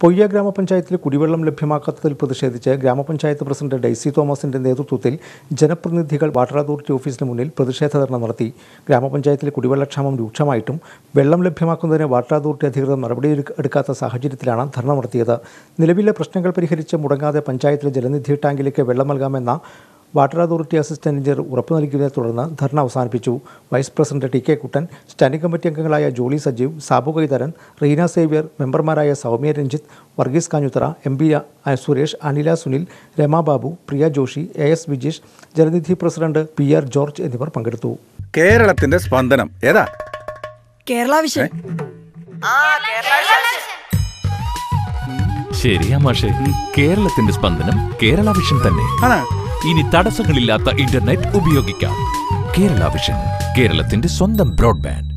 പൊയ്യ ഗ്രാമപഞ്ചായത്തിൽ കുടിവെള്ളം ലഭ്യമാക്കാത്തതിൽ പ്രതിഷേധിച്ച് ഗ്രാമപഞ്ചായത്ത് പ്രസിഡന്റ് ഡെയ്സി തോമസിന്റെ നേതൃത്വത്തിൽ ജനപ്രതിനിധികൾ വാട്ടർ അതോറിറ്റി ഓഫീസിന് മുന്നിൽ പ്രതിഷേധ ധർണ നടത്തി. ഗ്രാമപഞ്ചായത്തിൽ കുടിവെള്ളക്ഷാമം രൂക്ഷമായിട്ടും വെള്ളം ലഭ്യമാക്കുന്നതിന് വാട്ടർ അതോറിറ്റി അധികൃതർ നടപടി എടുക്കാത്ത സാഹചര്യത്തിലാണ് ധർണ നടത്തിയത്. നിലവിലെ പ്രശ്നങ്ങൾ പരിഹരിച്ച് മുടങ്ങാതെ പഞ്ചായത്തിലെ ജലനിധി ടാങ്കിലേക്ക് വെള്ളം നൽകാമെന്ന വാട്ടർ അതോറിറ്റി അസിസ്റ്റന്റ് എഞ്ചിനീയർ ഉറപ്പു നൽകിയതിനെ തുടർന്ന് ധർണ അവസാനിപ്പിച്ചു. Vice president T K Kuttan standing committee അംഗങ്ങളായ ജോളി സജീവ് സാബു കൈതരൻ റീന സേവ്യർ മെമ്പർമാരായ Soumya Ranjith Varghese Kanjuthara M P Suresh Anila Sunil Ramababu Priya Joshi A S Vijeesh Jananidhi president P R George എന്നിവർ പങ്കെടുത്തു. കേരളത്തിന്റെ സ്പന്ദനം. ഏതാ? കേരള വിഷൻ. ശരിയാ മാഷെ. കേരളത്തിന്റെ സ്പന്ദനം കേരള വിഷൻ തന്നെ. ആണ് ഇനി തടസ്സങ്ങളില്ലാത്ത ഇന്റർനെറ്റ് ഉപയോഗിക്കാം. കേരള വിഷൻ കേരളത്തിന്റെ സ്വന്തം ബ്രോഡ്ബാൻഡ്.